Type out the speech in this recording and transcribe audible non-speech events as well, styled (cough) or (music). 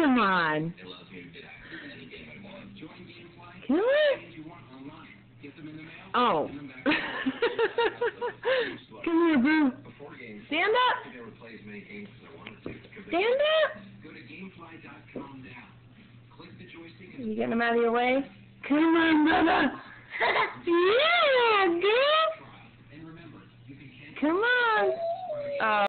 Come on. Come. Oh. (laughs) Come here, boo. Stand up. Stand up. You getting him out of your way? Come on, brother. (laughs) yeah, dude. Come on. Oh.